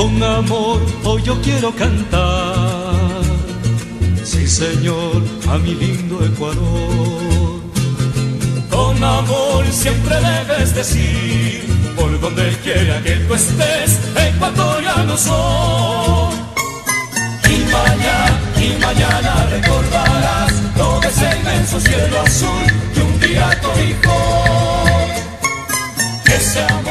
Con amor hoy yo quiero cantar, sí señor, a mi lindo Ecuador. Con amor siempre debes decir, por donde quiera que tú estés, ecuatoriano soy. Y mañana, y mañana recordarás todo ese inmenso cielo azul que un día tu hijo, ese amor